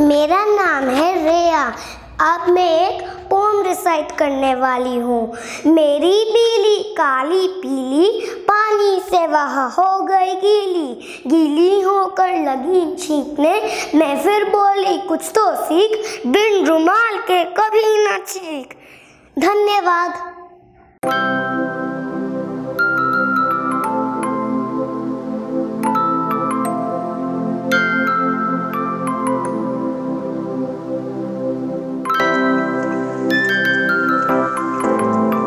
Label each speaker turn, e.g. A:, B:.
A: मेरा नाम है रेया। अब मैं एक पोम रिसाइट करने वाली हूँ। मेरी बीली काली, पीली पानी से वह हो गई गीली। गीली होकर लगी छींकने। मैं फिर बोली, कुछ तो सीख, बिन रुमाल के कभी ना छींक। धन्यवाद।